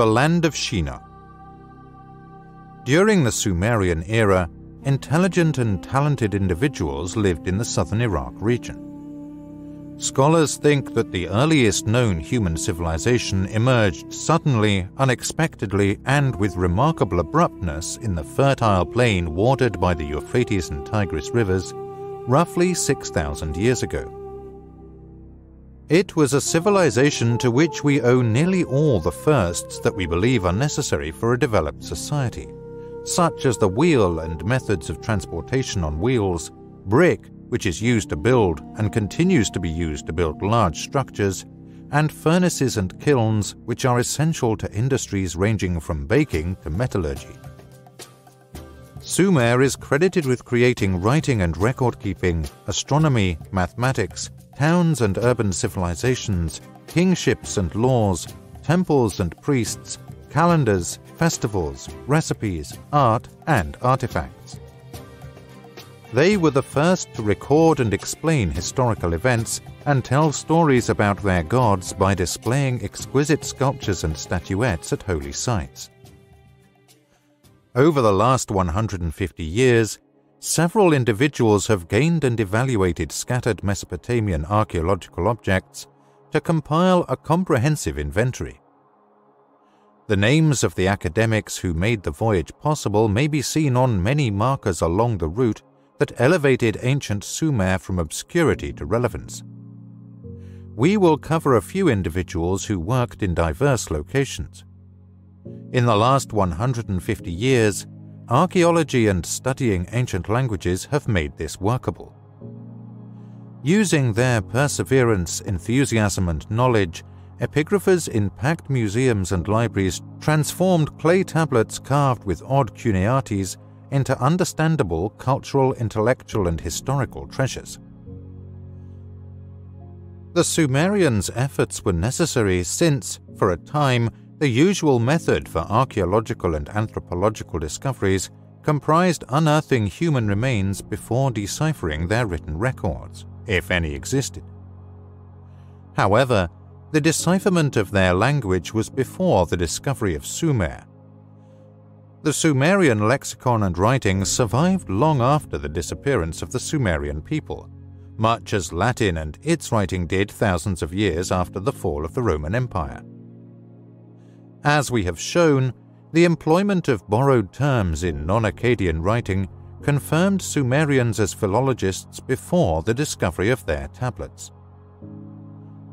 the land of Shinar. During the Sumerian era, intelligent and talented individuals lived in the southern Iraq region. Scholars think that the earliest known human civilization emerged suddenly, unexpectedly, and with remarkable abruptness in the fertile plain watered by the Euphrates and Tigris rivers roughly 6,000 years ago. It was a civilization to which we owe nearly all the firsts that we believe are necessary for a developed society, such as the wheel and methods of transportation on wheels, brick, which is used to build and continues to be used to build large structures, and furnaces and kilns, which are essential to industries ranging from baking to metallurgy. Sumer is credited with creating writing and record keeping, astronomy, mathematics, towns and urban civilizations, kingships and laws, temples and priests, calendars, festivals, recipes, art, and artifacts. They were the first to record and explain historical events and tell stories about their gods by displaying exquisite sculptures and statuettes at holy sites. Over the last 150 years, several individuals have gained and evaluated scattered Mesopotamian archaeological objects to compile a comprehensive inventory. The names of the academics who made the voyage possible may be seen on many markers along the route that elevated ancient Sumer from obscurity to relevance. We will cover a few individuals who worked in diverse locations. In the last 150 years, archaeology and studying ancient languages have made this workable. Using their perseverance, enthusiasm, and knowledge, epigraphers in packed museums and libraries transformed clay tablets carved with odd cuneatis into understandable cultural, intellectual, and historical treasures. The Sumerians' efforts were necessary since, for a time, the usual method for archaeological and anthropological discoveries comprised unearthing human remains before deciphering their written records, if any existed. However, the decipherment of their language was before the discovery of Sumer, the Sumerian lexicon and writings survived long after the disappearance of the Sumerian people, much as Latin and its writing did thousands of years after the fall of the Roman Empire. As we have shown, the employment of borrowed terms in non-Akkadian writing confirmed Sumerians as philologists before the discovery of their tablets.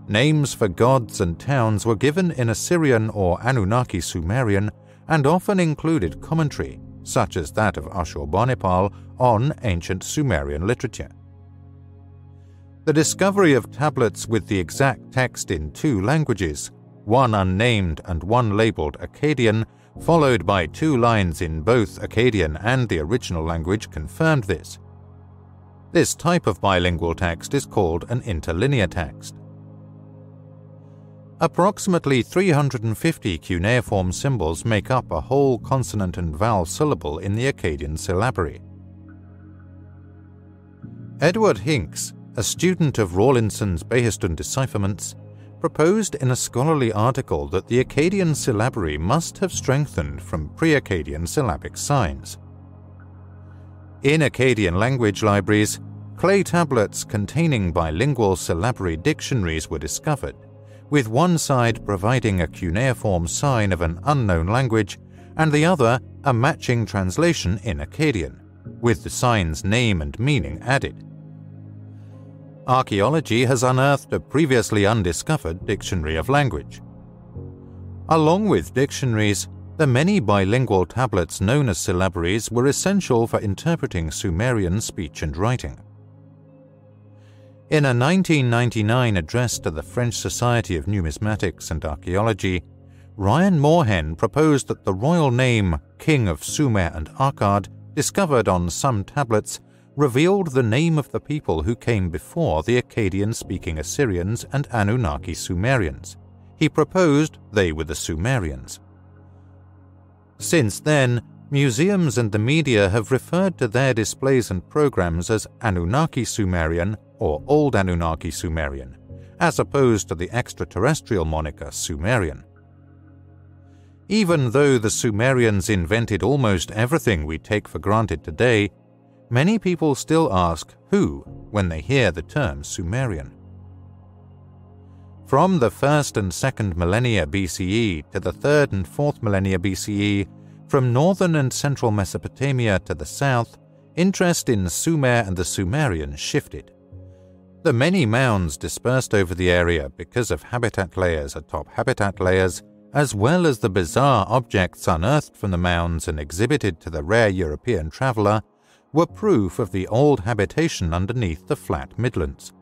Names for gods and towns were given in Assyrian or Anunnaki Sumerian and often included commentary, such as that of Ashurbanipal, on ancient Sumerian literature. The discovery of tablets with the exact text in two languages, one unnamed and one labeled Akkadian, followed by two lines in both Akkadian and the original language, confirmed this. This type of bilingual text is called an interlinear text. Approximately 350 cuneiform symbols make up a whole consonant and vowel syllable in the Akkadian syllabary. Edward Hinks, a student of Rawlinson's Behistun decipherments, proposed in a scholarly article that the Akkadian syllabary must have strengthened from pre-Akkadian syllabic signs. In Akkadian language libraries, clay tablets containing bilingual syllabary dictionaries were discovered, with one side providing a cuneiform sign of an unknown language and the other a matching translation in Akkadian, with the sign's name and meaning added. Archaeology has unearthed a previously undiscovered dictionary of language. Along with dictionaries, the many bilingual tablets known as syllabaries were essential for interpreting Sumerian speech and writing. In a 1999 address to the French Society of Numismatics and Archaeology, Ryan Moorhen proposed that the royal name King of Sumer and Akkad, discovered on some tablets, revealed the name of the people who came before the Akkadian-speaking Assyrians and Anunnaki Sumerians. He proposed they were the Sumerians. Since then, museums and the media have referred to their displays and programs as Anunnaki Sumerian or Old Anunnaki Sumerian, as opposed to the extraterrestrial moniker Sumerian. Even though the Sumerians invented almost everything we take for granted today, many people still ask who when they hear the term Sumerian. From the 1st and 2nd millennia BCE to the 3rd and 4th millennia BCE, from northern and central Mesopotamia to the south, interest in Sumer and the Sumerians shifted. The many mounds dispersed over the area because of habitat layers atop habitat layers, as well as the bizarre objects unearthed from the mounds and exhibited to the rare European traveller, were proof of the old habitation underneath the flat Midlands.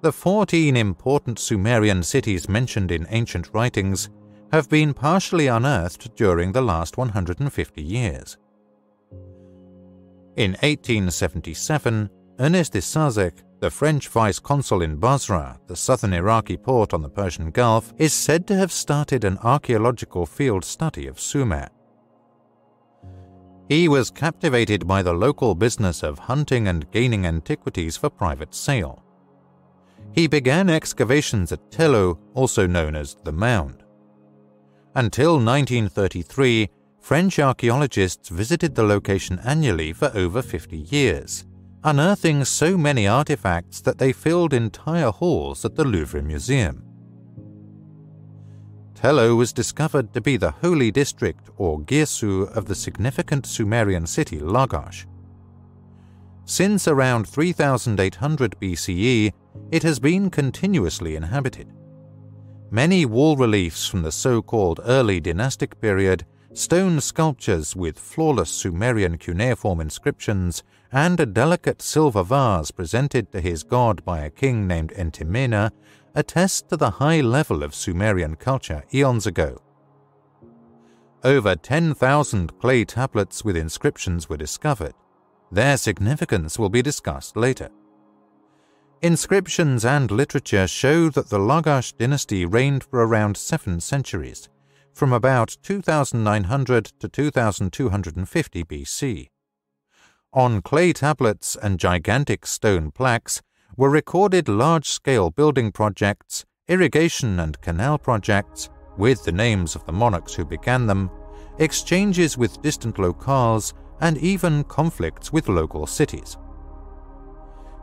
The 14 important Sumerian cities mentioned in ancient writings have been partially unearthed during the last 150 years. In 1877, Ernest de Sarzec, the French vice consul in Basra, the southern Iraqi port on the Persian Gulf, is said to have started an archaeological field study of Sumer. He was captivated by the local business of hunting and gaining antiquities for private sale he began excavations at Tello, also known as the Mound. Until 1933, French archaeologists visited the location annually for over 50 years, unearthing so many artifacts that they filled entire halls at the Louvre Museum. Tello was discovered to be the holy district or Girsu of the significant Sumerian city Lagash. Since around 3800 BCE, it has been continuously inhabited. Many wall reliefs from the so-called early dynastic period, stone sculptures with flawless Sumerian cuneiform inscriptions, and a delicate silver vase presented to his god by a king named Entemena attest to the high level of Sumerian culture eons ago. Over 10,000 clay tablets with inscriptions were discovered. Their significance will be discussed later. Inscriptions and literature show that the Lagash dynasty reigned for around seven centuries, from about 2900 to 2250 BC. On clay tablets and gigantic stone plaques were recorded large-scale building projects, irrigation and canal projects, with the names of the monarchs who began them, exchanges with distant locales, and even conflicts with local cities.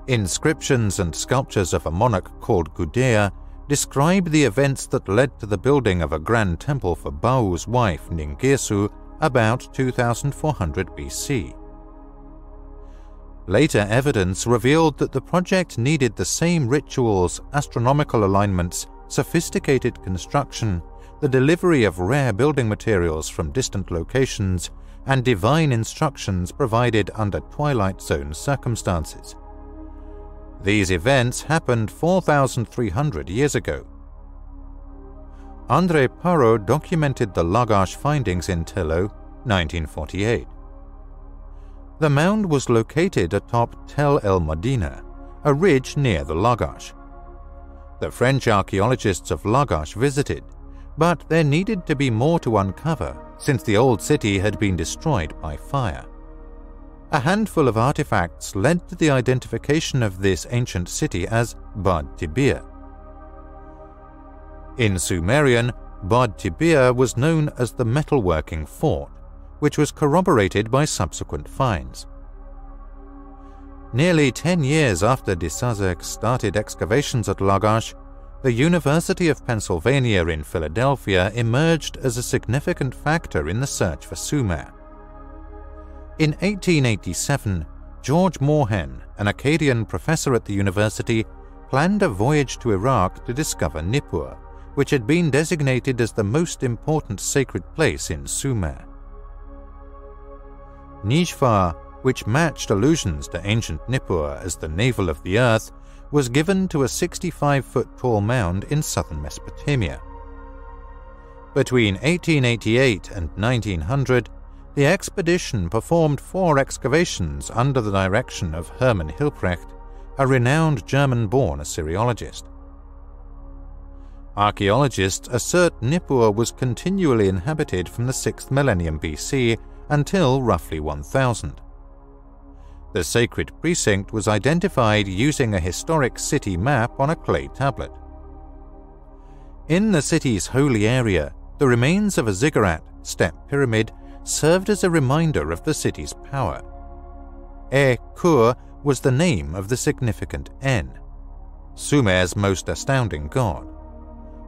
Inscriptions and sculptures of a monarch called Gudea describe the events that led to the building of a grand temple for Bau's wife Ningirsu about 2400 BC. Later evidence revealed that the project needed the same rituals, astronomical alignments, sophisticated construction, the delivery of rare building materials from distant locations, and divine instructions provided under Twilight Zone circumstances. These events happened 4,300 years ago. André Parrot documented the Lagash findings in Tello, 1948. The mound was located atop Tel el Madina, a ridge near the Lagash. The French archaeologists of Lagash visited, but there needed to be more to uncover since the old city had been destroyed by fire a handful of artifacts led to the identification of this ancient city as Bad Tibir. In Sumerian, Bad Tibir was known as the metalworking fort, which was corroborated by subsequent finds. Nearly 10 years after de Sarzec started excavations at Lagash, the University of Pennsylvania in Philadelphia emerged as a significant factor in the search for Sumer. In 1887, George Moorhen, an Akkadian professor at the university, planned a voyage to Iraq to discover Nippur, which had been designated as the most important sacred place in Sumer. Nijvar, which matched allusions to ancient Nippur as the navel of the earth, was given to a 65-foot tall mound in southern Mesopotamia. Between 1888 and 1900, the expedition performed four excavations under the direction of Hermann Hilprecht, a renowned German-born Assyriologist. Archaeologists assert Nippur was continually inhabited from the 6th millennium BC until roughly 1000. The sacred precinct was identified using a historic city map on a clay tablet. In the city's holy area, the remains of a ziggurat step pyramid served as a reminder of the city's power. E Kur was the name of the significant En, Sumer's most astounding god.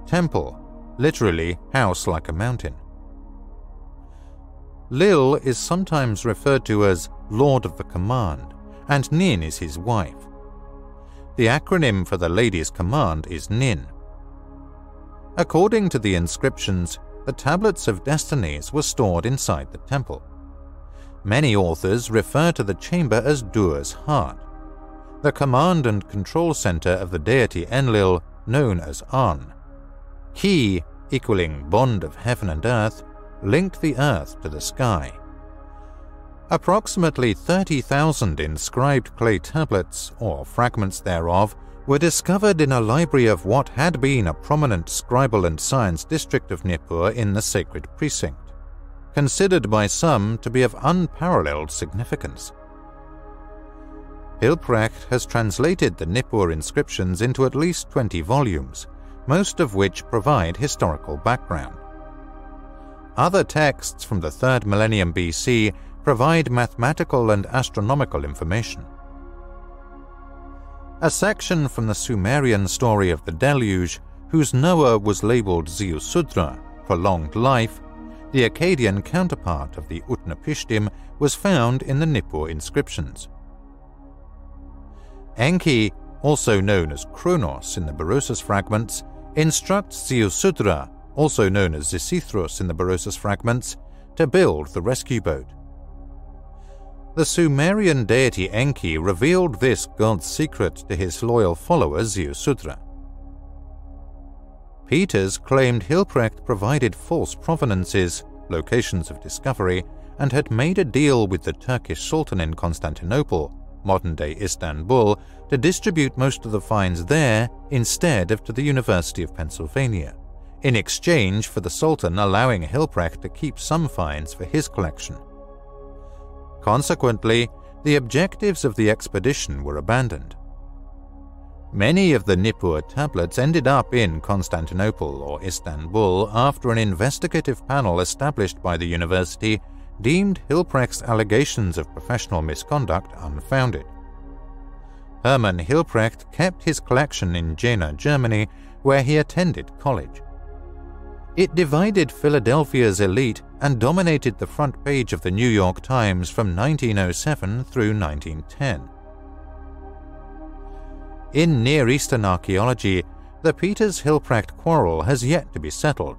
Temple, literally house like a mountain. Lil is sometimes referred to as Lord of the Command, and Nin is his wife. The acronym for the Lady's Command is Nin. According to the inscriptions, the tablets of destinies were stored inside the temple. Many authors refer to the chamber as Dur's heart, the command and control center of the deity Enlil, known as An. Ki, equaling bond of heaven and earth, linked the earth to the sky. Approximately 30,000 inscribed clay tablets, or fragments thereof, were discovered in a library of what had been a prominent scribal and science district of Nippur in the sacred precinct, considered by some to be of unparalleled significance. Hilprecht has translated the Nippur inscriptions into at least 20 volumes, most of which provide historical background. Other texts from the 3rd millennium BC provide mathematical and astronomical information. A section from the Sumerian story of the deluge, whose Noah was labeled Ziusudra, prolonged life, the Akkadian counterpart of the Utnapishtim, was found in the Nippur inscriptions. Enki, also known as Kronos in the Berosus fragments, instructs Ziusudra also known as Xisuthros in the Berosus fragments, to build the rescue boat. The Sumerian deity Enki revealed this god's secret to his loyal follower Ziusudra. Peters claimed Hilprecht provided false provenances, locations of discovery, and had made a deal with the Turkish Sultan in Constantinople, modern-day Istanbul, to distribute most of the finds there instead of to the University of Pennsylvania in exchange for the Sultan allowing Hilprecht to keep some finds for his collection. Consequently, the objectives of the expedition were abandoned. Many of the Nippur tablets ended up in Constantinople or Istanbul after an investigative panel established by the university deemed Hilprecht's allegations of professional misconduct unfounded. Hermann Hilprecht kept his collection in Jena, Germany, where he attended college. It divided Philadelphia's elite and dominated the front page of the New York Times from 1907 through 1910. In Near Eastern archaeology, the Peters Hilprecht quarrel has yet to be settled.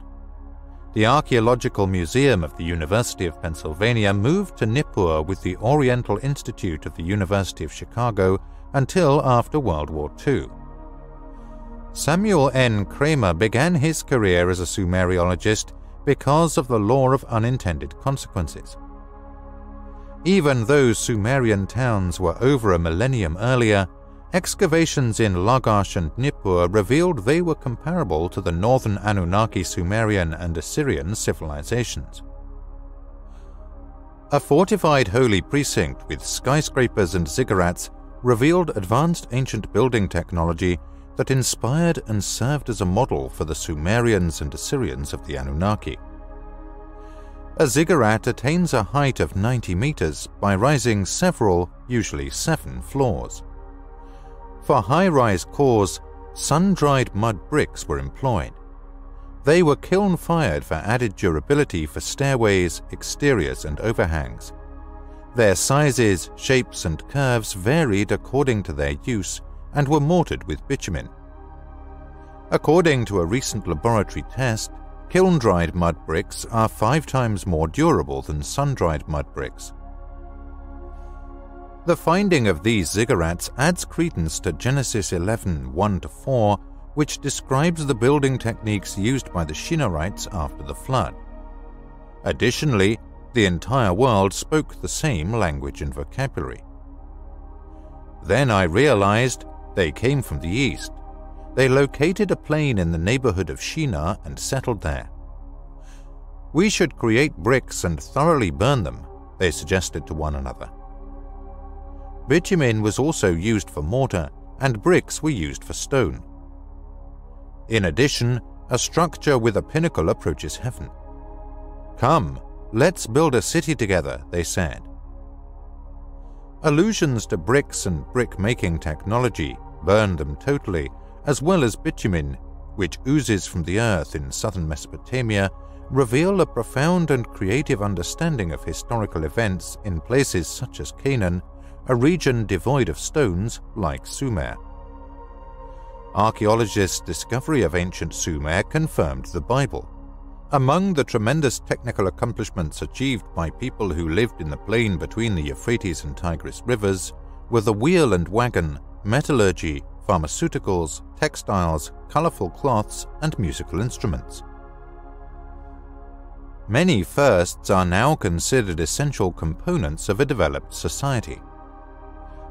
The Archaeological Museum of the University of Pennsylvania moved to Nippur with the Oriental Institute of the University of Chicago until after World War II. Samuel N. Kramer began his career as a Sumerologist because of the law of unintended consequences. Even though Sumerian towns were over a millennium earlier, excavations in Lagash and Nippur revealed they were comparable to the northern Anunnaki Sumerian and Assyrian civilizations. A fortified holy precinct with skyscrapers and ziggurats revealed advanced ancient building technology that inspired and served as a model for the Sumerians and Assyrians of the Anunnaki. A ziggurat attains a height of 90 meters by rising several, usually seven, floors. For high-rise cores, sun-dried mud bricks were employed. They were kiln-fired for added durability for stairways, exteriors, and overhangs. Their sizes, shapes, and curves varied according to their use and were mortared with bitumen. According to a recent laboratory test, kiln-dried mud bricks are five times more durable than sun-dried mud bricks. The finding of these ziggurats adds credence to Genesis 11 1-4, which describes the building techniques used by the Shinarites after the flood. Additionally, the entire world spoke the same language and vocabulary. Then I realized they came from the east. They located a plain in the neighborhood of Shinar and settled there. We should create bricks and thoroughly burn them, they suggested to one another. Bitumen was also used for mortar, and bricks were used for stone. In addition, a structure with a pinnacle approaches heaven. Come, let's build a city together, they said. Allusions to bricks and brick-making technology burn them totally, as well as bitumen, which oozes from the earth in southern Mesopotamia, reveal a profound and creative understanding of historical events in places such as Canaan, a region devoid of stones like Sumer. Archaeologists' discovery of ancient Sumer confirmed the Bible. Among the tremendous technical accomplishments achieved by people who lived in the plain between the Euphrates and Tigris rivers were the wheel and wagon, metallurgy, pharmaceuticals, textiles, colorful cloths, and musical instruments. Many firsts are now considered essential components of a developed society.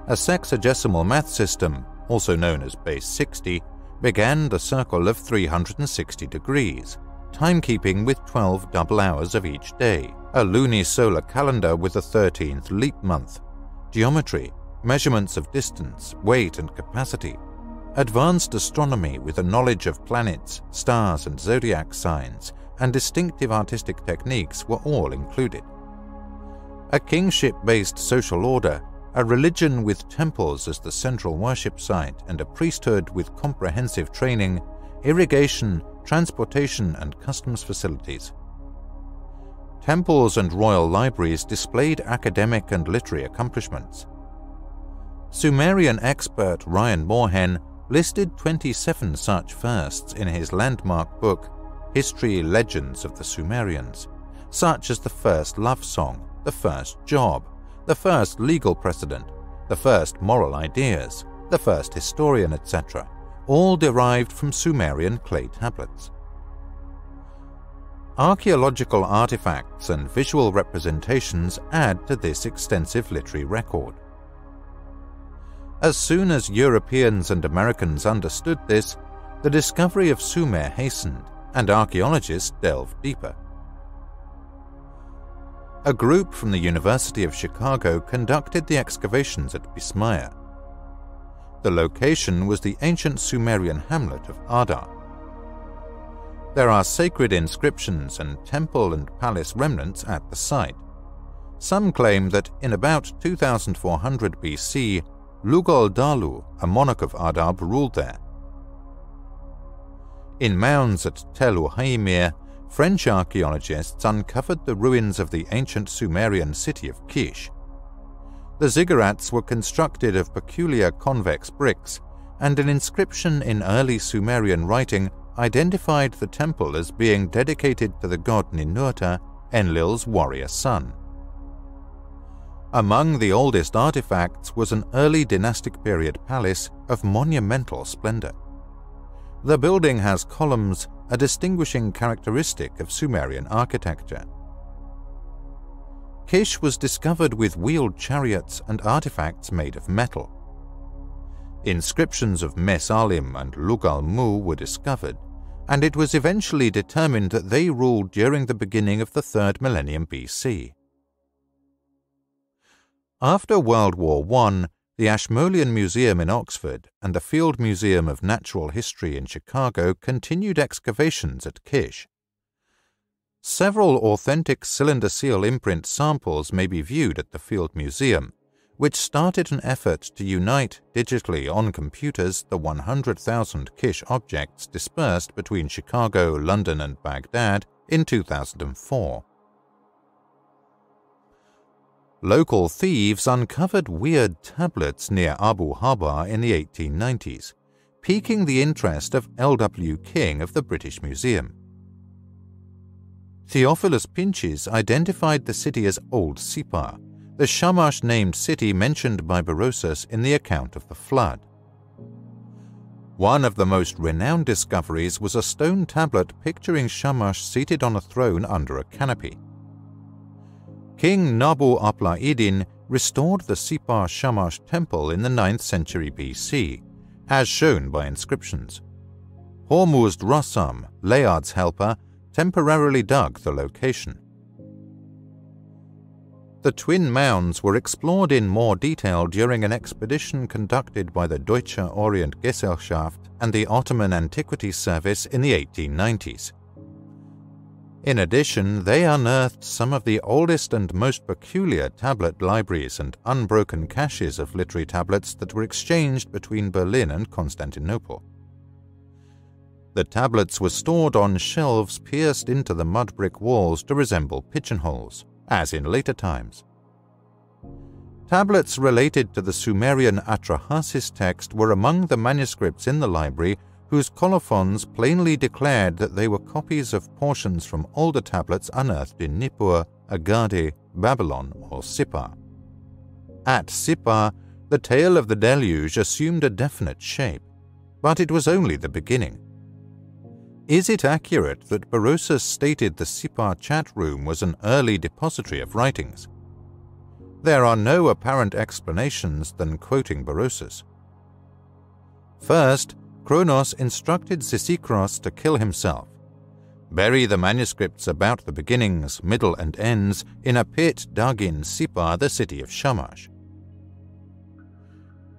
A sexagesimal math system, also known as base 60, began the circle of 360 degrees, timekeeping with 12 double hours of each day, a lunisolar calendar with a 13th leap month, geometry, measurements of distance, weight, and capacity, advanced astronomy with a knowledge of planets, stars, and zodiac signs, and distinctive artistic techniques were all included. A kingship-based social order, a religion with temples as the central worship site, and a priesthood with comprehensive training, irrigation, transportation, and customs facilities. Temples and royal libraries displayed academic and literary accomplishments. Sumerian expert Ryan Moorhen listed 27 such firsts in his landmark book History Legends of the Sumerians, such as the first love song, the first job, the first legal precedent, the first moral ideas, the first historian, etc all derived from Sumerian clay tablets. Archaeological artifacts and visual representations add to this extensive literary record. As soon as Europeans and Americans understood this, the discovery of Sumer hastened and archaeologists delved deeper. A group from the University of Chicago conducted the excavations at Bismaya, the location was the ancient Sumerian hamlet of Adab. There are sacred inscriptions and temple and palace remnants at the site. Some claim that in about 2400 BC, Lugal Dalu, a monarch of Adab, ruled there. In mounds at Tel Uhaymir, French archaeologists uncovered the ruins of the ancient Sumerian city of Kish. The ziggurats were constructed of peculiar convex bricks, and an inscription in early Sumerian writing identified the temple as being dedicated to the god Ninurta, Enlil's warrior son. Among the oldest artifacts was an early dynastic period palace of monumental splendor. The building has columns, a distinguishing characteristic of Sumerian architecture. Kish was discovered with wheeled chariots and artifacts made of metal. Inscriptions of Mesalim and Lugal Mu were discovered, and it was eventually determined that they ruled during the beginning of the third millennium BC. After World War I, the Ashmolean Museum in Oxford and the Field Museum of Natural History in Chicago continued excavations at Kish. Several authentic cylinder seal imprint samples may be viewed at the Field Museum, which started an effort to unite digitally on computers the 100,000 Kish objects dispersed between Chicago, London, and Baghdad in 2004. Local thieves uncovered weird tablets near Abu Habar in the 1890s, piquing the interest of L.W. King of the British Museum. Theophilus Pinches identified the city as Old Sippar, the Shamash-named city mentioned by Berosus in the account of the flood. One of the most renowned discoveries was a stone tablet picturing Shamash seated on a throne under a canopy. King Nabu Apla-Iddin restored the Sippar Shamash temple in the 9th century BC, as shown by inscriptions. Hormuzd Rassam, Layard's helper, temporarily dug the location. The twin mounds were explored in more detail during an expedition conducted by the Deutsche Orientgesellschaft and the Ottoman Antiquities Service in the 1890s. In addition, they unearthed some of the oldest and most peculiar tablet libraries and unbroken caches of literary tablets that were exchanged between Berlin and Constantinople. The tablets were stored on shelves pierced into the mud brick walls to resemble pigeonholes, as in later times. Tablets related to the Sumerian Atrahasis text were among the manuscripts in the library whose colophons plainly declared that they were copies of portions from older tablets unearthed in Nippur, Agade, Babylon, or Sippar. At Sippar, the tale of the deluge assumed a definite shape, but it was only the beginning. Is it accurate that Berosus stated the Sippar chat room was an early depository of writings? There are no apparent explanations than quoting Berosus. First, Kronos instructed Xisuthros to kill himself. Bury the manuscripts about the beginnings, middle, and ends in a pit dug in Sippar, the city of Shamash.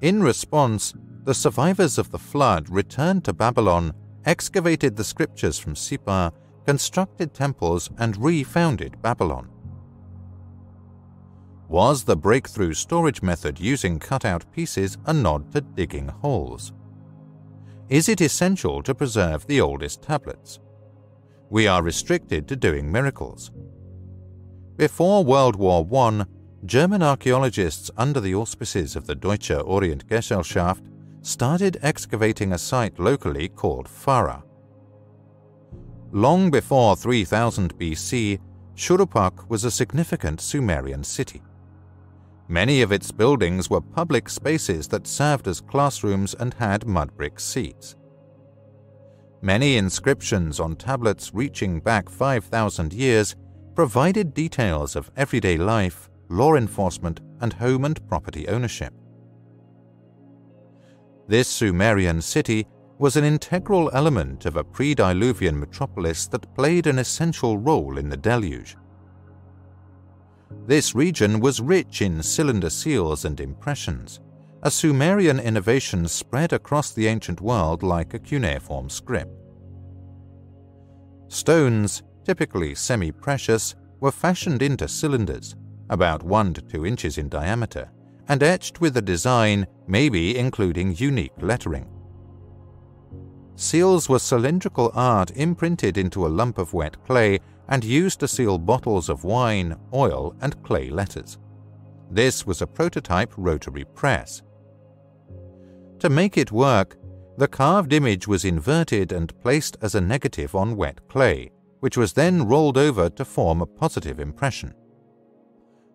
In response, the survivors of the flood returned to Babylon, excavated the scriptures from Sippar, constructed temples, and refounded Babylon. Was the breakthrough storage method using cut-out pieces a nod to digging holes? Is it essential to preserve the oldest tablets? We are restricted to doing miracles. Before World War I, German archaeologists under the auspices of the Deutsche Orientgesellschaft started excavating a site locally called Farah. Long before 3000 BC, Shuruppak was a significant Sumerian city. Many of its buildings were public spaces that served as classrooms and had mud brick seats. Many inscriptions on tablets reaching back 5,000 years provided details of everyday life, law enforcement, and home and property ownership. This Sumerian city was an integral element of a pre-Diluvian metropolis that played an essential role in the deluge. This region was rich in cylinder seals and impressions, a Sumerian innovation spread across the ancient world like a cuneiform script. Stones, typically semi-precious, were fashioned into cylinders, about 1 to 2 inches in diameter, and etched with a design maybe including unique lettering. Seals were cylindrical art imprinted into a lump of wet clay and used to seal bottles of wine, oil, and clay letters. This was a prototype rotary press. To make it work, the carved image was inverted and placed as a negative on wet clay, which was then rolled over to form a positive impression.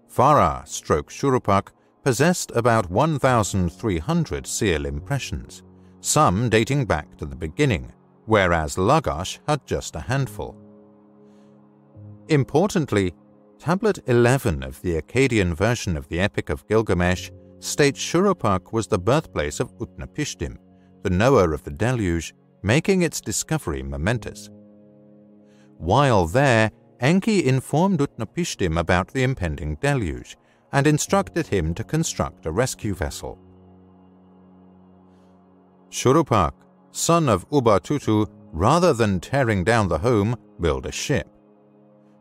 Farah stroke Shuruppak possessed about 1,300 seal impressions, some dating back to the beginning, whereas Lagash had just a handful. Importantly, Tablet 11 of the Akkadian version of the Epic of Gilgamesh states Shuruppak was the birthplace of Utnapishtim, the knower of the deluge, making its discovery momentous. While there, Enki informed Utnapishtim about the impending deluge and instructed him to construct a rescue vessel. Shuruppak, son of Ubatutu, rather than tearing down the home, built a ship.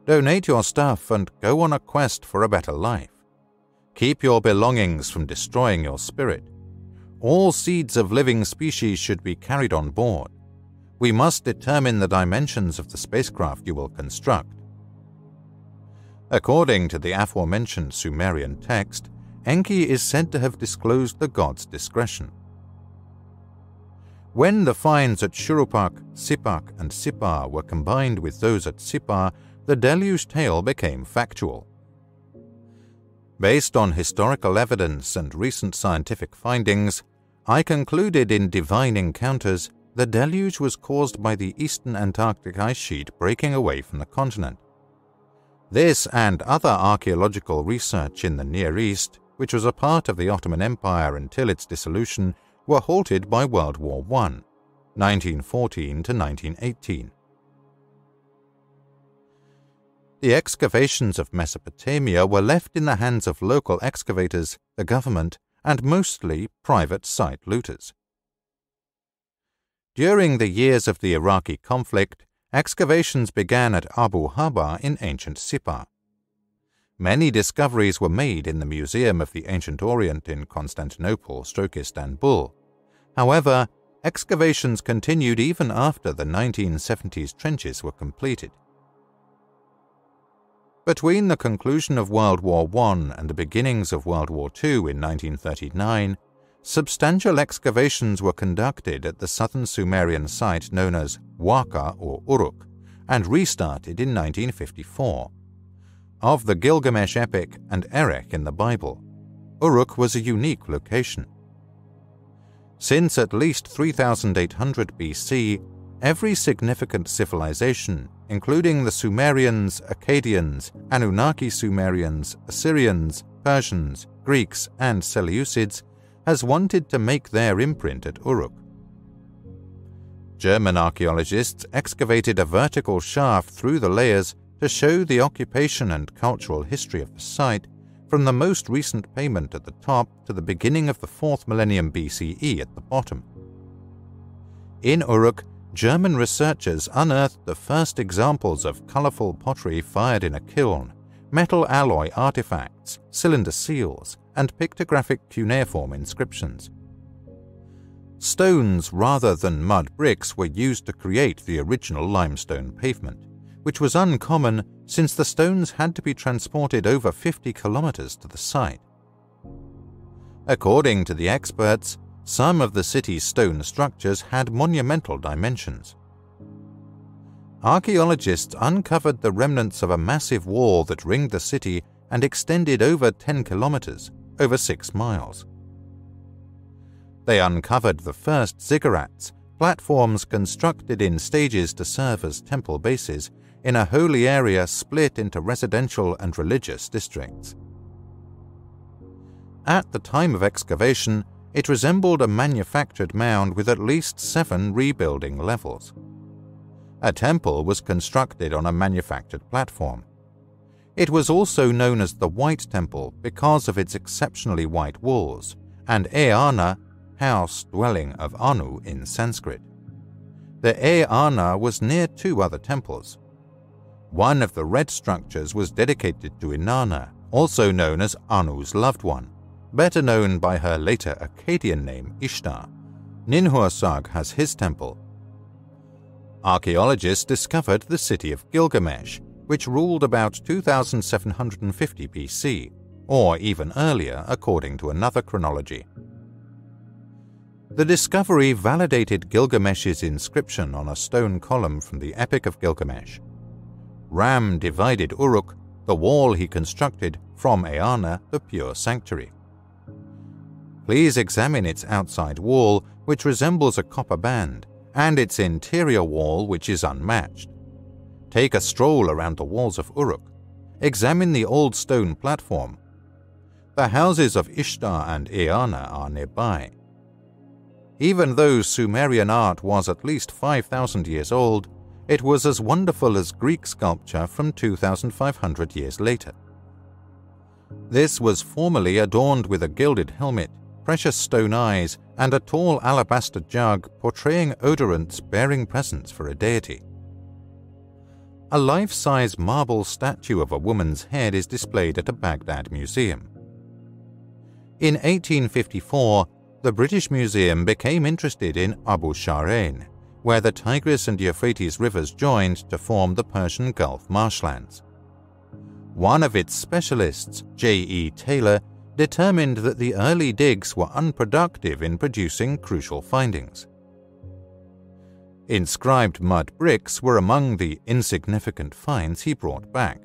Donate your stuff and go on a quest for a better life. Keep your belongings from destroying your spirit. All seeds of living species should be carried on board. We must determine the dimensions of the spacecraft you will construct. According to the aforementioned Sumerian text, Enki is said to have disclosed the god's discretion. When the finds at Shuruppak, Sipak, and Sippar were combined with those at Sippar, the deluge tale became factual. Based on historical evidence and recent scientific findings, I concluded in Divine Encounters the deluge was caused by the eastern Antarctic ice sheet breaking away from the continent. This and other archaeological research in the Near East, which was a part of the Ottoman Empire until its dissolution, were halted by World War I, 1914 to 1918. The excavations of Mesopotamia were left in the hands of local excavators, the government, and mostly private site looters. During the years of the Iraqi conflict, excavations began at Abu Haba in ancient Sippar. Many discoveries were made in the Museum of the Ancient Orient in Constantinople stroke Istanbul. However, excavations continued even after the 1970s trenches were completed. Between the conclusion of World War I and the beginnings of World War II in 1939, substantial excavations were conducted at the southern Sumerian site known as Warka or Uruk and restarted in 1954. Of the Gilgamesh epic and Erech in the Bible, Uruk was a unique location. Since at least 3800 BC, every significant civilization, including the Sumerians, Akkadians, Anunnaki Sumerians, Assyrians, Persians, Greeks, and Seleucids, has wanted to make their imprint at Uruk. German archaeologists excavated a vertical shaft through the layers to show the occupation and cultural history of the site from the most recent payment at the top to the beginning of the 4th millennium BCE at the bottom. In Uruk, German researchers unearthed the first examples of colorful pottery fired in a kiln, metal alloy artifacts, cylinder seals, and pictographic cuneiform inscriptions. Stones rather than mud bricks were used to create the original limestone pavement which was uncommon since the stones had to be transported over 50 kilometers to the site. According to the experts, some of the city's stone structures had monumental dimensions. Archaeologists uncovered the remnants of a massive wall that ringed the city and extended over 10 kilometers, over 6 miles. They uncovered the first ziggurats, platforms constructed in stages to serve as temple bases in a holy area split into residential and religious districts. At the time of excavation, it resembled a manufactured mound with at least seven rebuilding levels. A temple was constructed on a manufactured platform. It was also known as the White Temple because of its exceptionally white walls, and Eanna, house dwelling of Anu in Sanskrit. The Eanna was near two other temples, one of the red structures was dedicated to Inanna, also known as Anu's loved one, better known by her later Akkadian name Ishtar. Ninhursag has his temple. Archaeologists discovered the city of Gilgamesh, which ruled about 2750 BC, or even earlier according to another chronology. The discovery validated Gilgamesh's inscription on a stone column from the Epic of Gilgamesh. Ram divided Uruk, the wall he constructed, from Eanna, the pure sanctuary. Please examine its outside wall, which resembles a copper band, and its interior wall, which is unmatched. Take a stroll around the walls of Uruk. Examine the old stone platform. The houses of Ishtar and Eanna are nearby. Even though Sumerian art was at least 5,000 years old, it was as wonderful as Greek sculpture from 2,500 years later. This was formerly adorned with a gilded helmet, precious stone eyes, and a tall alabaster jug portraying odorants bearing presents for a deity. A life-size marble statue of a woman's head is displayed at a Baghdad museum. In 1854, the British Museum became interested in Abu Shahrain, where the Tigris and Euphrates rivers joined to form the Persian Gulf marshlands. One of its specialists, J. E. Taylor, determined that the early digs were unproductive in producing crucial findings. Inscribed mud bricks were among the insignificant finds he brought back.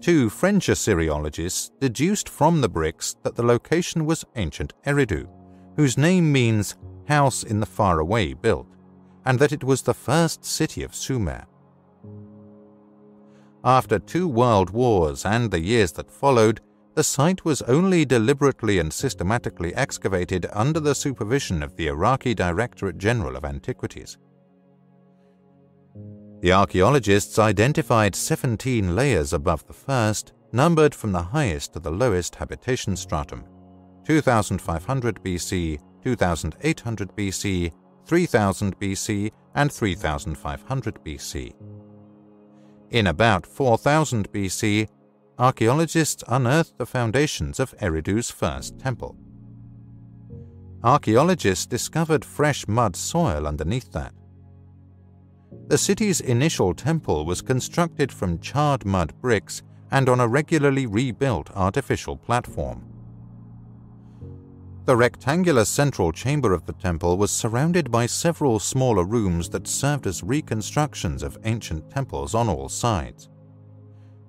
Two French Assyriologists deduced from the bricks that the location was ancient Eridu, whose name means house in the faraway built and that it was the first city of Sumer. After two world wars and the years that followed, the site was only deliberately and systematically excavated under the supervision of the Iraqi Directorate General of Antiquities. The archaeologists identified 17 layers above the first, numbered from the highest to the lowest habitation stratum 2500 BC, 2800 BC, 3000 BC, and 3500 BC. In about 4000 BC, archaeologists unearthed the foundations of Eridu's first temple. Archaeologists discovered fresh mud soil underneath that. The city's initial temple was constructed from charred mud bricks and on a regularly rebuilt artificial platform. The rectangular central chamber of the temple was surrounded by several smaller rooms that served as reconstructions of ancient temples on all sides.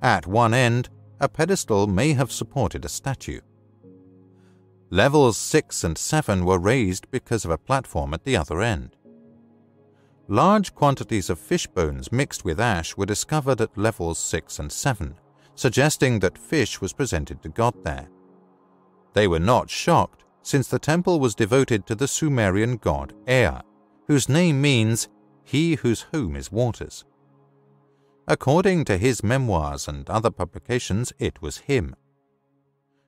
At one end, a pedestal may have supported a statue. Levels 6 and 7 were raised because of a platform at the other end. Large quantities of fish bones mixed with ash were discovered at levels 6 and 7, suggesting that fish was presented to God there. They were not shocked since the temple was devoted to the Sumerian god Ea, whose name means he whose home is waters. According to his memoirs and other publications, it was him.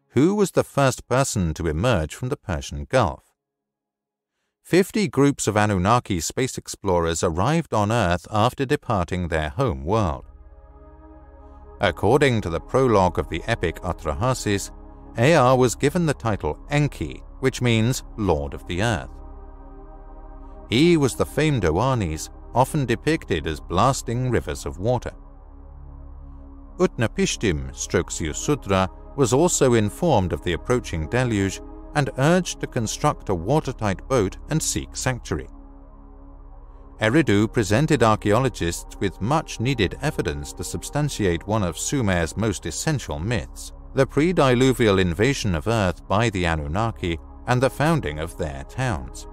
Who was the first person to emerge from the Persian Gulf? Fifty groups of Anunnaki space explorers arrived on Earth after departing their home world. According to the prologue of the epic Atrahasis, Ea was given the title Enki, which means Lord of the Earth. He was the famed Oannes, often depicted as blasting rivers of water. Utnapishtim strokes Ziusudra was also informed of the approaching deluge and urged to construct a watertight boat and seek sanctuary. Eridu presented archaeologists with much needed evidence to substantiate one of Sumer's most essential myths the pre diluvial invasion of Earth by the Anunnaki and the founding of their towns.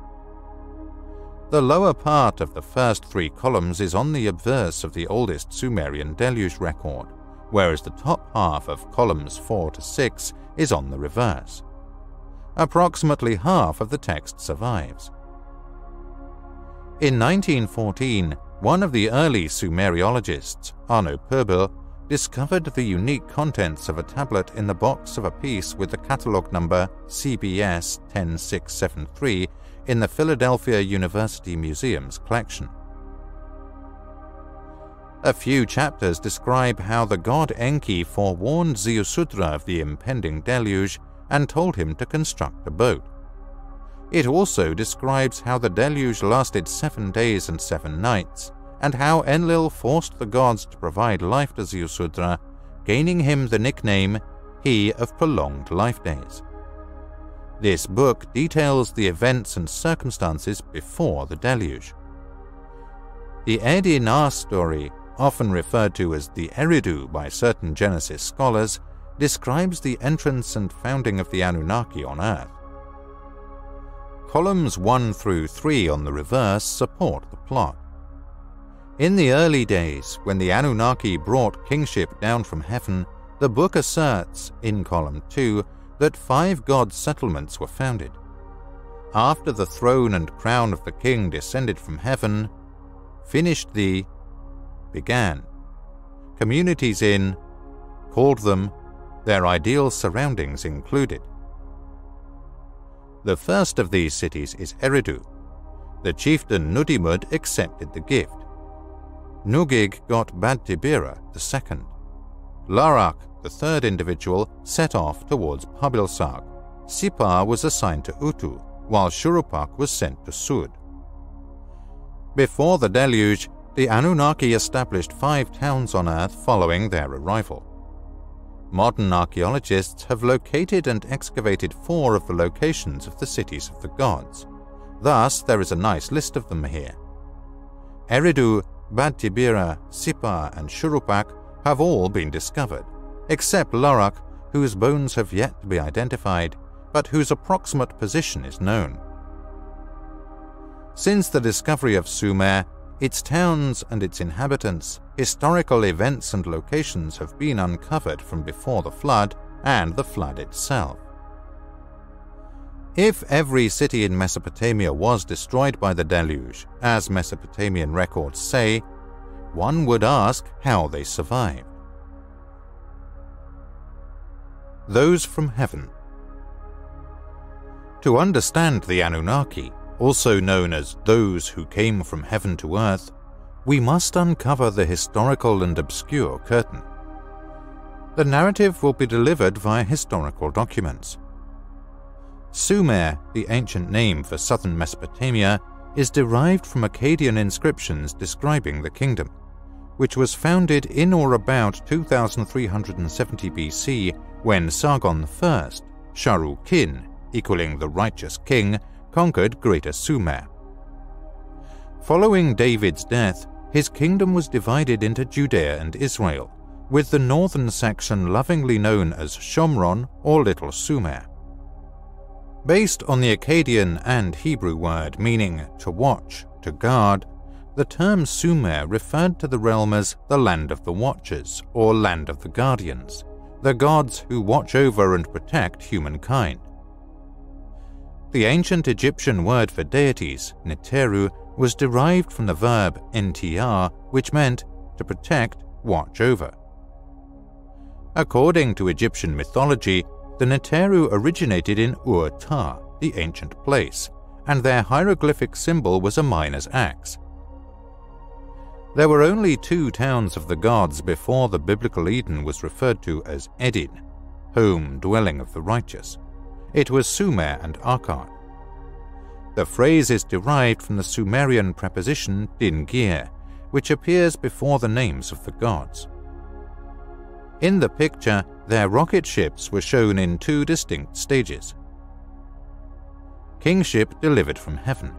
The lower part of the first three columns is on the obverse of the oldest Sumerian deluge record, whereas the top half of columns 4 to 6 is on the reverse. Approximately half of the text survives. In 1914, one of the early Sumerologists, Arno Poebel, discovered the unique contents of a tablet in the box of a piece with the catalogue number CBS 10673 in the Philadelphia University Museum's collection. A few chapters describe how the god Enki forewarned Ziusudra of the impending deluge and told him to construct a boat. It also describes how the deluge lasted seven days and seven nights, and how Enlil forced the gods to provide life to Ziusudra, gaining him the nickname He of Prolonged Life Days. This book details the events and circumstances before the deluge. The Edi Nar story, often referred to as the Eridu by certain Genesis scholars, describes the entrance and founding of the Anunnaki on Earth. Columns 1 through 3 on the reverse support the plot. In the early days, when the Anunnaki brought kingship down from heaven, the book asserts, in column 2, that five god settlements were founded. After the throne and crown of the king descended from heaven, finished the began. Communities in, called them, their ideal surroundings included. The first of these cities is Eridu. The chieftain Nudimud accepted the gift. Nugig got Bad Tibira, the second. Larak, the third individual, set off towards Pabilsag. Sipar was assigned to Utu, while Shurupak was sent to Sud. Before the deluge, the Anunnaki established five towns on Earth following their arrival. Modern archaeologists have located and excavated four of the locations of the cities of the gods. Thus, there is a nice list of them here. Eridu Bad Tibira, Sipar, and Shurupak have all been discovered, except Larak, whose bones have yet to be identified, but whose approximate position is known. Since the discovery of Sumer, its towns and its inhabitants, historical events and locations have been uncovered from before the flood and the flood itself. If every city in Mesopotamia was destroyed by the deluge, as Mesopotamian records say, one would ask how they survived. Those from Heaven To understand the Anunnaki, also known as those who came from heaven to earth, we must uncover the historical and obscure curtain. The narrative will be delivered via historical documents. Sumer, the ancient name for southern Mesopotamia, is derived from Akkadian inscriptions describing the kingdom, which was founded in or about 2370 BC when Sargon I, Sharu Kin, equaling the righteous king, conquered Greater Sumer. Following David's death, his kingdom was divided into Judea and Israel, with the northern section lovingly known as Shomron or Little Sumer. Based on the Akkadian and Hebrew word meaning to watch, to guard, the term Sumer referred to the realm as the land of the watchers or land of the guardians, the gods who watch over and protect humankind. The ancient Egyptian word for deities, Neteru, was derived from the verb ntr, which meant to protect, watch over. According to Egyptian mythology, the Neteru originated in Ur-Ta, the ancient place, and their hieroglyphic symbol was a miner's axe. There were only two towns of the gods before the biblical Eden was referred to as Eden, home dwelling of the righteous. It was Sumer and Akkad. The phrase is derived from the Sumerian preposition dingir, which appears before the names of the gods. In the picture, their rocket ships were shown in two distinct stages. Kingship delivered from heaven.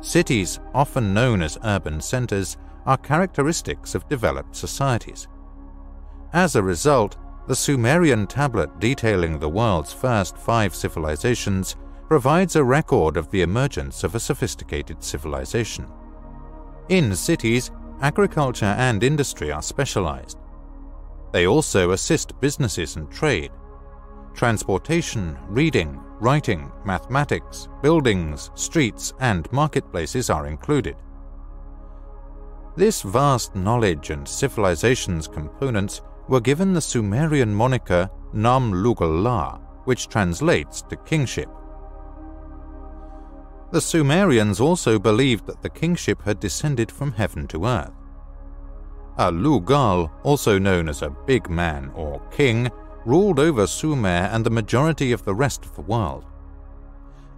Cities, often known as urban centers, are characteristics of developed societies. As a result, the Sumerian tablet detailing the world's first five civilizations provides a record of the emergence of a sophisticated civilization. In cities, agriculture and industry are specialized. They also assist businesses and trade. Transportation, reading, writing, mathematics, buildings, streets, and marketplaces are included. This vast knowledge and civilization's components were given the Sumerian moniker Nam Lugal La, which translates to kingship. The Sumerians also believed that the kingship had descended from heaven to earth. A Lugal, also known as a big man or king, ruled over Sumer and the majority of the rest of the world.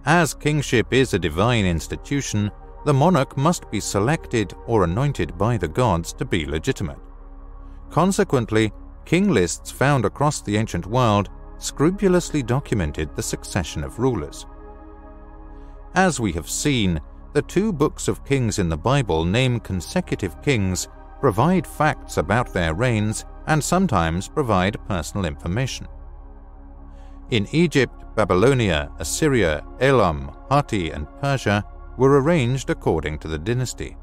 As kingship is a divine institution, the monarch must be selected or anointed by the gods to be legitimate. Consequently, king lists found across the ancient world scrupulously documented the succession of rulers. As we have seen, the two books of Kings in the Bible name consecutive kings provide facts about their reigns, and sometimes provide personal information. In Egypt, Babylonia, Assyria, Elam, Hatti, and Persia were arranged according to the dynasty.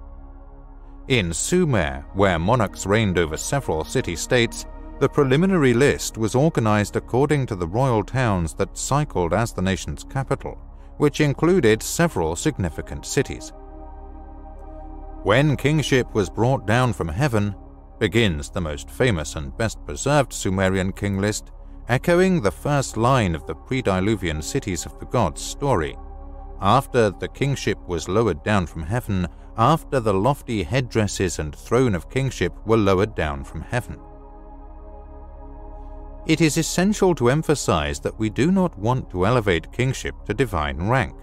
In Sumer, where monarchs reigned over several city-states, the preliminary list was organized according to the royal towns that cycled as the nation's capital, which included several significant cities. When kingship was brought down from heaven, begins the most famous and best preserved Sumerian king list, echoing the first line of the pre-diluvian cities of the gods story. After the kingship was lowered down from heaven, after the lofty headdresses and throne of kingship were lowered down from heaven. It is essential to emphasize that we do not want to elevate kingship to divine rank.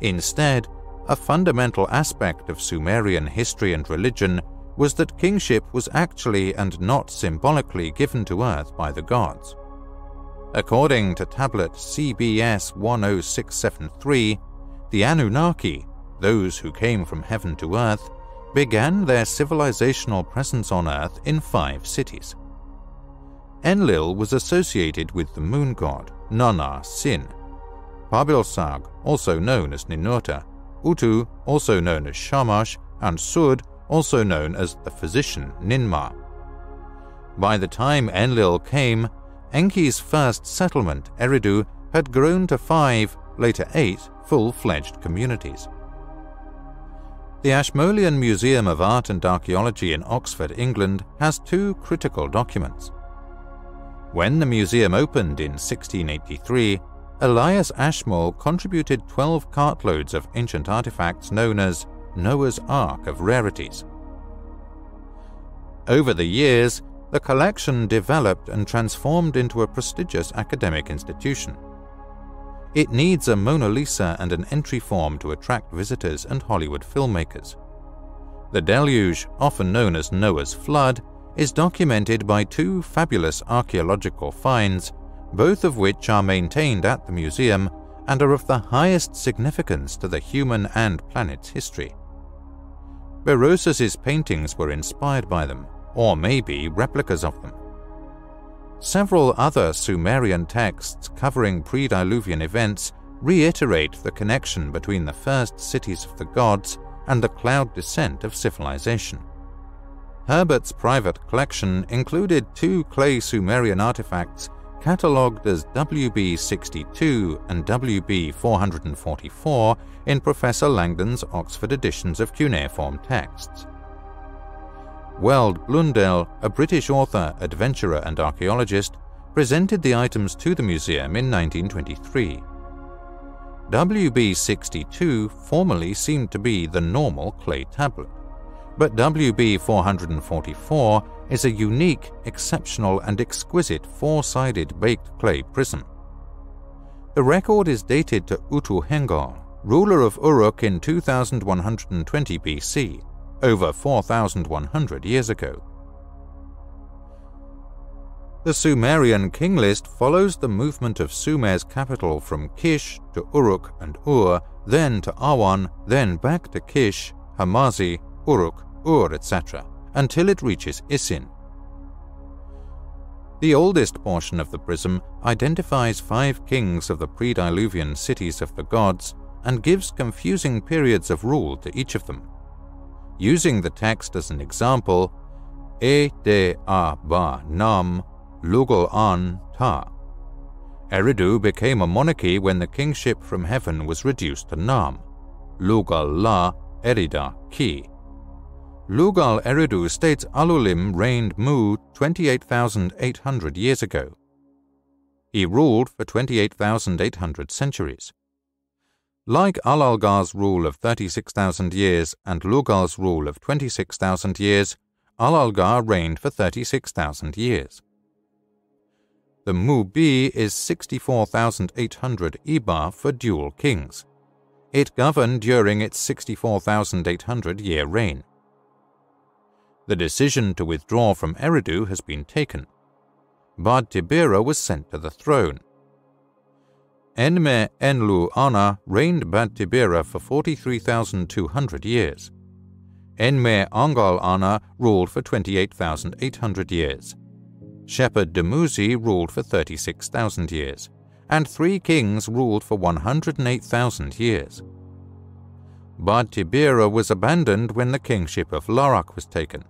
Instead, a fundamental aspect of Sumerian history and religion was that kingship was actually and not symbolically given to earth by the gods. According to tablet CBS 10673, the Anunnaki, those who came from heaven to earth, began their civilizational presence on earth in five cities. Enlil was associated with the moon god, Nanna Sin. Pabilsag, also known as Ninurta, Utu, also known as Shamash, and Sud, also known as the physician Ninmah. By the time Enlil came, Enki's first settlement, Eridu, had grown to five, later eight, full-fledged communities. The Ashmolean Museum of Art and Archaeology in Oxford, England, has two critical documents. When the museum opened in 1683, Elias Ashmole contributed 12 cartloads of ancient artifacts known as Noah's Ark of Rarities. Over the years, the collection developed and transformed into a prestigious academic institution. It needs a Mona Lisa and an entry form to attract visitors and Hollywood filmmakers. The deluge, often known as Noah's Flood, is documented by two fabulous archaeological finds, both of which are maintained at the museum and are of the highest significance to the human and planet's history. Berosus's paintings were inspired by them, or maybe replicas of them. Several other Sumerian texts covering pre-Diluvian events reiterate the connection between the first cities of the gods and the cloud descent of civilization. Herbert's private collection included two clay Sumerian artifacts catalogued as WB 62 and WB 444 in Professor Langdon's Oxford editions of cuneiform texts. Weld Blundell, a British author, adventurer, and archaeologist, presented the items to the museum in 1923. WB 62 formerly seemed to be the normal clay tablet, but WB 444 is a unique, exceptional, and exquisite four sided baked clay prism. The record is dated to Utu-Hengal, ruler of Uruk in 2120 BC over 4,100 years ago. The Sumerian king list follows the movement of Sumer's capital from Kish to Uruk and Ur, then to Awan, then back to Kish, Hamazi, Uruk, Ur, etc., until it reaches Isin. The oldest portion of the prism identifies five kings of the pre-Diluvian cities of the gods and gives confusing periods of rule to each of them. Using the text as an example, E de a ba nam lugal an ta. Eridu became a monarchy when the kingship from heaven was reduced to Nam, Lugal la Erida ki. Lugal Eridu states Alulim reigned Mu 28,800 years ago. He ruled for 28,800 centuries. Like Alalgar's rule of 36,000 years and Lugal's rule of 26,000 years, Alalgar reigned for 36,000 years. The Mubi is 64,800 Iba for dual kings. It governed during its 64,800 year reign. The decision to withdraw from Eridu has been taken. Bad Tibira was sent to the throne. Enme Enlu Ana reigned Bad Tibira for 43,200 years. Enme Angal Ana ruled for 28,800 years. Shepherd Dumuzi ruled for 36,000 years, and three kings ruled for 108,000 years. Bad Tibira was abandoned when the kingship of Larak was taken.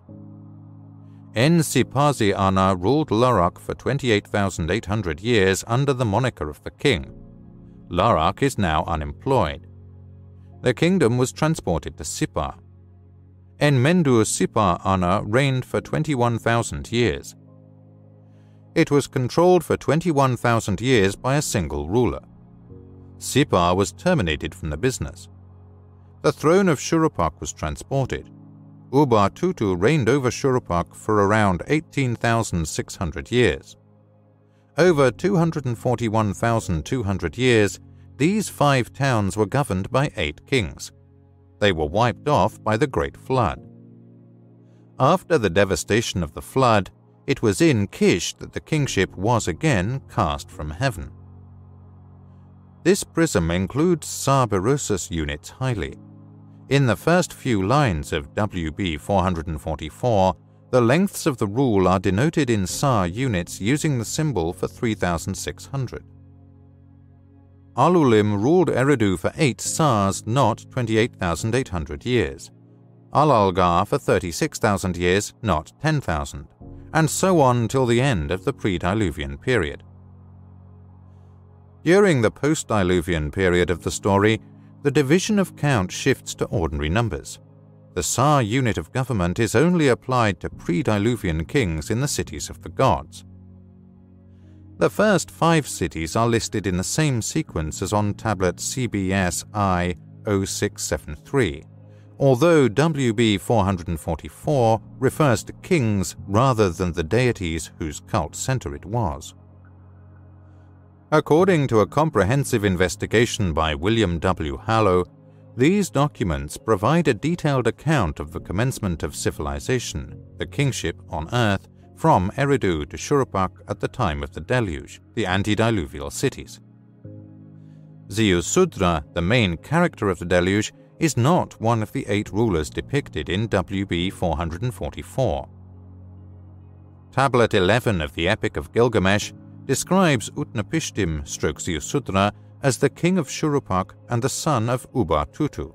Ensipazi Ana ruled Larak for 28,800 years under the moniker of the king. Larak is now unemployed. The kingdom was transported to Sippar. Enmendu Sippar Ana reigned for 21,000 years. It was controlled for 21,000 years by a single ruler. Sippar was terminated from the business. The throne of Shuruppak was transported. Ubar Tutu reigned over Shuruppak for around 18,600 years. Over 241,200 years, these five towns were governed by eight kings. They were wiped off by the Great Flood. After the devastation of the flood, it was in Kish that the kingship was again cast from heaven. This prism includes Berosus units highly. In the first few lines of WB 444, the lengths of the rule are denoted in SAR units using the symbol for 3600. Alulim ruled Eridu for 8 SARs, not 28,800 years. Alalgar for 36,000 years, not 10,000, and so on till the end of the pre-Diluvian period. During the post-Diluvian period of the story, the division of count shifts to ordinary numbers. The Sa unit of government is only applied to pre-Diluvian kings in the cities of the gods. The first five cities are listed in the same sequence as on tablet CBS I 0673, although WB 444 refers to kings rather than the deities whose cult center it was. According to a comprehensive investigation by William W. Hallo, these documents provide a detailed account of the commencement of civilization, the kingship on earth, from Eridu to Shuruppak at the time of the deluge, the antediluvial cities. Ziusudra, the main character of the deluge, is not one of the eight rulers depicted in WB 444. Tablet 11 of the Epic of Gilgamesh describes Utnapishtim stroke Ziusudra as the king of Shuruppak and the son of Ubba-Tutu.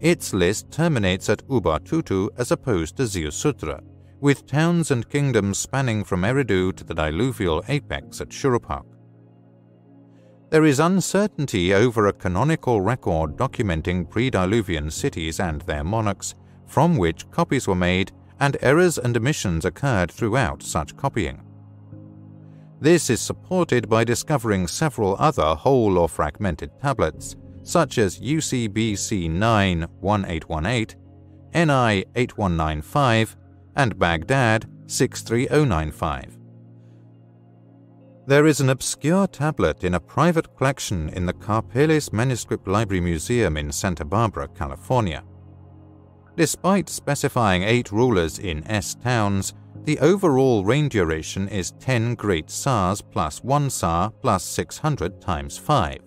Its list terminates at Ubba-Tutu as opposed to Ziusudra, with towns and kingdoms spanning from Eridu to the diluvial apex at Shuruppak. There is uncertainty over a canonical record documenting pre-Diluvian cities and their monarchs, from which copies were made, and errors and omissions occurred throughout such copying. This is supported by discovering several other whole or fragmented tablets, such as UCBC 9 1818, NI 8195, and Baghdad 63095. There is an obscure tablet in a private collection in the Karpeles Manuscript Library Museum in Santa Barbara, California. Despite specifying eight rulers in S towns, the overall reign duration is 10 great Sars plus 1 Sar plus 600 times 5,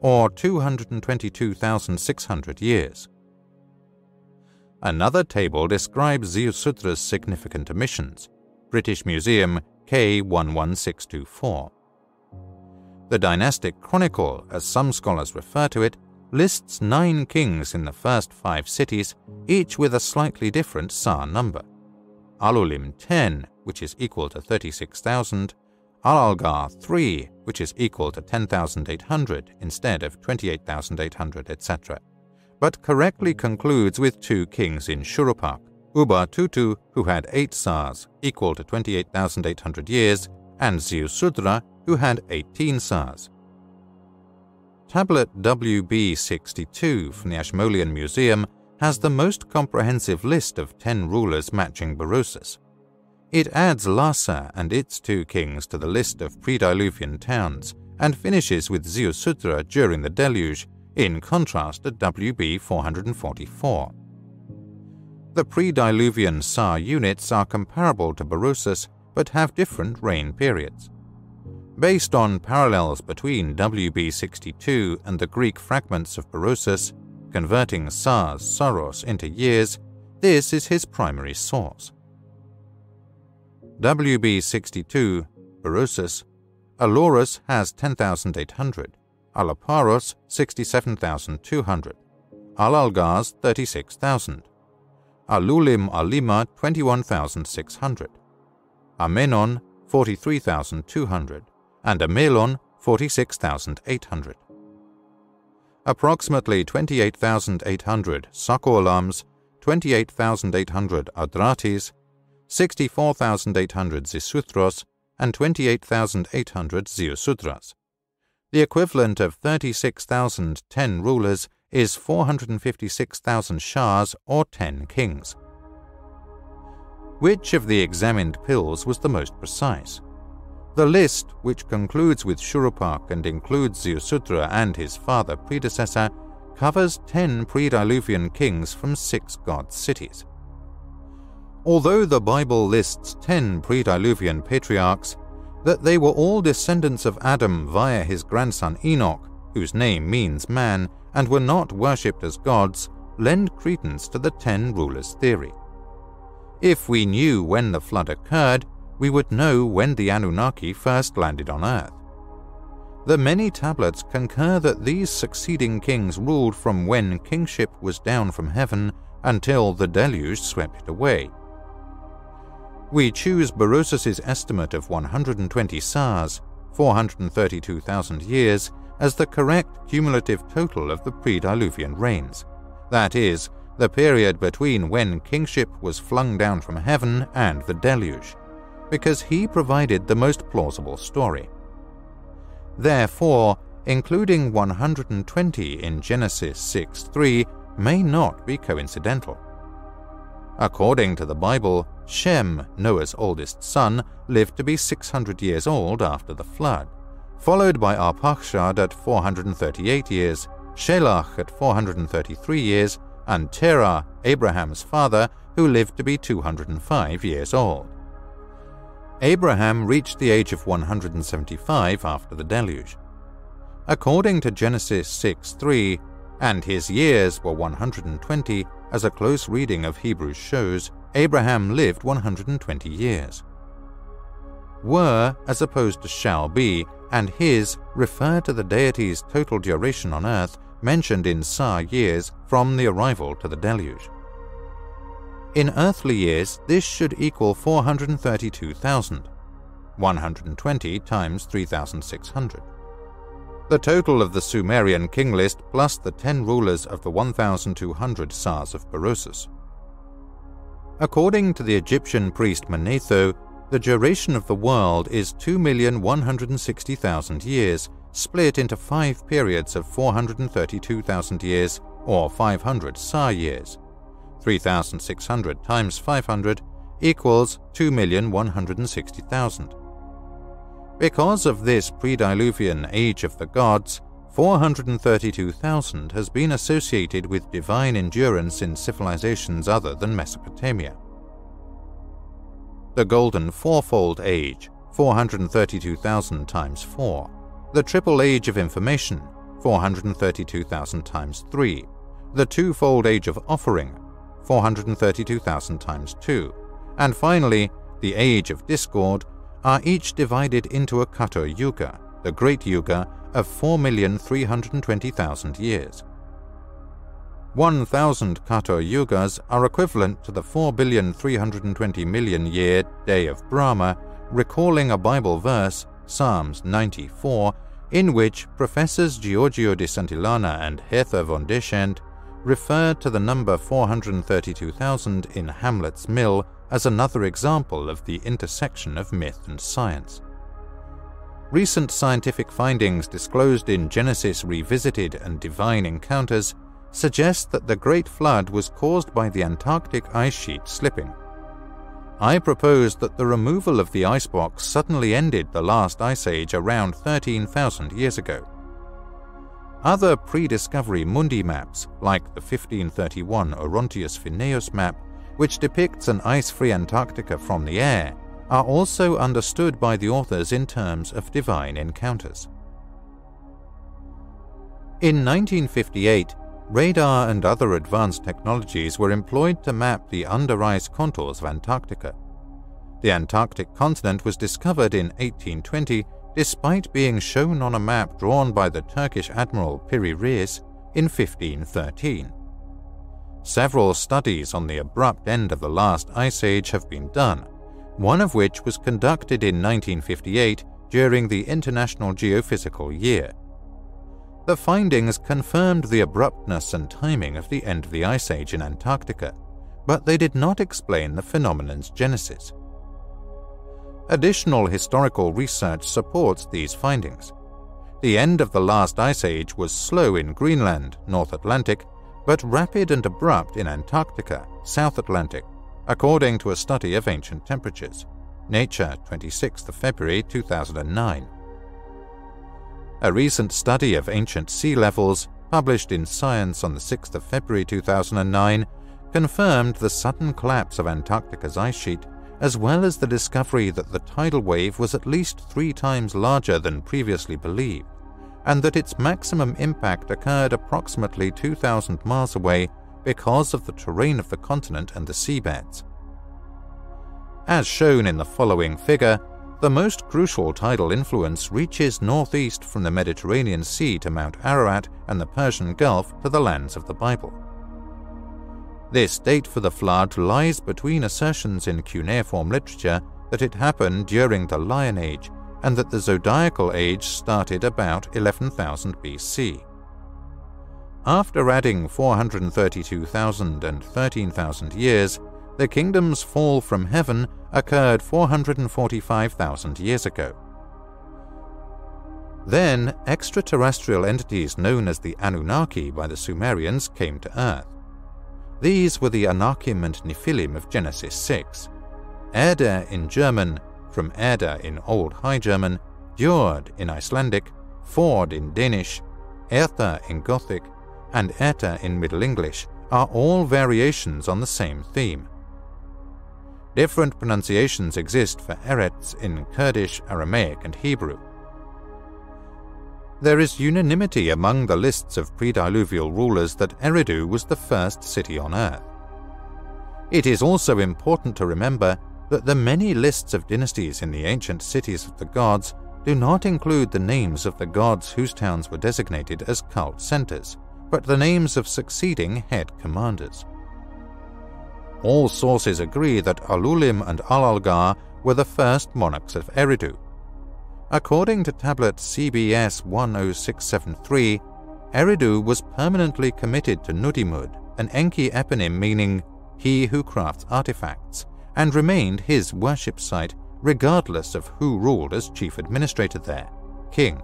or 222,600 years. Another table describes Ziusudra's significant omissions. British Museum K11624. The Dynastic Chronicle, as some scholars refer to it, lists nine kings in the first five cities, each with a slightly different Sa number. Alulim 10, which is equal to 36,000, Alalgar 3, which is equal to 10,800 instead of 28,800, etc but correctly concludes with two kings in Shuruppak, Ubba-Tutu, who had eight Sars, equal to 28,800 years, and Ziusudra, who had 18 Sars. Tablet WB62 from the Ashmolean Museum has the most comprehensive list of 10 rulers matching Berosus. It adds Larsa and its two kings to the list of pre-Diluvian towns and finishes with Ziusudra during the deluge in contrast to WB 444. The pre-Diluvian Sa units are comparable to Berosus but have different reign periods. Based on parallels between WB 62 and the Greek fragments of Berosus, converting Sars Saros into years, this is his primary source. WB 62, Berosus, Alorus has 10,800, Alaparos 67,200, Alalgaz 36,000, Alulim Alima 21,600, Amenon 43,200, and Amelon 46,800. Approximately 28,800 Sakolams, 28,800 Adratis, 64,800 Xisuthros, and 28,800 Ziusudras. The equivalent of 36,010 rulers is 456,000 shahs or 10 kings. Which of the examined pills was the most precise? The list, which concludes with Shuruppak and includes Ziusudra and his father predecessor, covers 10 pre-Diluvian kings from six god cities. Although the Bible lists 10 pre-Diluvian patriarchs, that they were all descendants of Adam via his grandson Enoch, whose name means man, and were not worshipped as gods, lend credence to the ten rulers theory. If we knew when the flood occurred, we would know when the Anunnaki first landed on Earth. The many tablets concur that these succeeding kings ruled from when kingship was down from heaven until the deluge swept it away, we choose Berosus's estimate of 120 Sars, 432,000 years, as the correct cumulative total of the pre-Diluvian reigns. That is, the period between when kingship was flung down from heaven and the deluge, because he provided the most plausible story. Therefore, including 120 in Genesis 6:3 may not be coincidental. According to the Bible, Shem, Noah's oldest son, lived to be 600 years old after the flood, followed by Arpachshad at 438 years, Shelach at 433 years, and Terah, Abraham's father, who lived to be 205 years old. Abraham reached the age of 175 after the deluge. According to Genesis 6:3, and his years were 120, as a close reading of Hebrews shows, Abraham lived 120 years. Were, as opposed to shall be, and his refer to the deity's total duration on earth mentioned in Sa years from the arrival to the deluge. In earthly years, this should equal 432,000, 120 times 3,600. The total of the Sumerian king list plus the 10 rulers of the 1,200 Sars of Berosus. According to the Egyptian priest Manetho, the duration of the world is 2,160,000 years, split into five periods of 432,000 years, or 500 Sa years. 3,600 times 500 equals 2,160,000. Because of this pre-diluvian age of the gods, 432,000 has been associated with divine endurance in civilizations other than Mesopotamia. The Golden Fourfold Age, 432,000 times 4. The Triple Age of Information, 432,000 times 3. The Twofold Age of Offering, 432,000 times 2. And finally, the Age of Discord, are each divided into a Khator Yuga, the Great Yuga, of 4,320,000 years. 1,000 Khator Yugas are equivalent to the 4,320 million year Day of Brahma, recalling a Bible verse, Psalms 94, in which Professors Giorgio di Santillana and Hertha von Dechend referred to the number 432,000 in Hamlet's Mill as another example of the intersection of myth and science. Recent scientific findings disclosed in Genesis Revisited and Divine Encounters suggest that the Great Flood was caused by the Antarctic ice sheet slipping. I propose that the removal of the icebox suddenly ended the last ice age around 13,000 years ago. Other pre-discovery mundi maps, like the 1531 Oronteus Finaeus map, which depicts an ice-free Antarctica from the air, are also understood by the authors in terms of divine encounters. In 1958, radar and other advanced technologies were employed to map the under-ice contours of Antarctica. The Antarctic continent was discovered in 1820 despite being shown on a map drawn by the Turkish admiral Piri Reis in 1513. Several studies on the abrupt end of the last ice age have been done, one of which was conducted in 1958 during the International Geophysical Year. The findings confirmed the abruptness and timing of the end of the ice age in Antarctica, but they did not explain the phenomenon's genesis. Additional historical research supports these findings. The end of the last ice age was slow in Greenland, North Atlantic, but rapid and abrupt in Antarctica, South Atlantic, according to a study of ancient temperatures. Nature, 26 February 2009. A recent study of ancient sea levels, published in Science on the 6th of February 2009, confirmed the sudden collapse of Antarctica's ice sheet, as well as the discovery that the tidal wave was at least three times larger than previously believed and that its maximum impact occurred approximately 2,000 miles away because of the terrain of the continent and the seabeds. As shown in the following figure, the most crucial tidal influence reaches northeast from the Mediterranean Sea to Mount Ararat and the Persian Gulf to the lands of the Bible. This date for the flood lies between assertions in cuneiform literature that it happened during the Lion Age and that the zodiacal age started about 11,000 BC. After adding 432,000 and 13,000 years, the kingdom's fall from heaven occurred 445,000 years ago. Then, extraterrestrial entities known as the Anunnaki by the Sumerians came to Earth. These were the Anakim and Nephilim of Genesis 6. Erde in German, from Erda in Old High German, Jord in Icelandic, Ford in Danish, Ertha in Gothic, and Eta in Middle English are all variations on the same theme. Different pronunciations exist for Eretz in Kurdish, Aramaic, and Hebrew. There is unanimity among the lists of pre-diluvial rulers that Eridu was the first city on earth. It is also important to remember that the many lists of dynasties in the ancient cities of the gods do not include the names of the gods whose towns were designated as cult centers, but the names of succeeding head commanders. All sources agree that Alulim and Alalgar were the first monarchs of Eridu. According to tablet CBS 10673, Eridu was permanently committed to Nudimud, an Enki eponym meaning he who crafts artifacts, and remained his worship site regardless of who ruled as chief administrator there, king.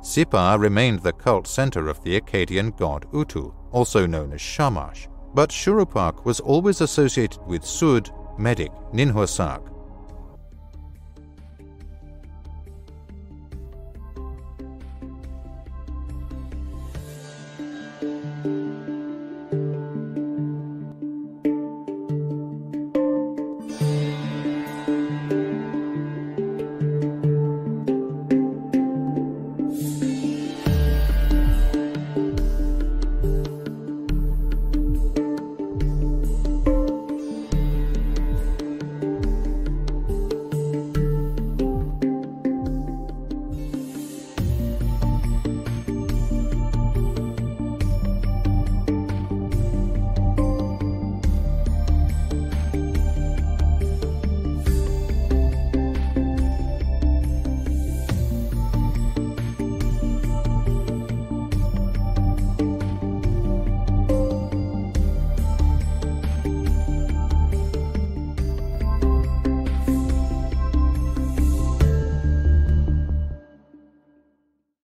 Sipar remained the cult center of the Akkadian god Utu, also known as Shamash, but Shuruppak was always associated with Sud, Medik, Ninhursag,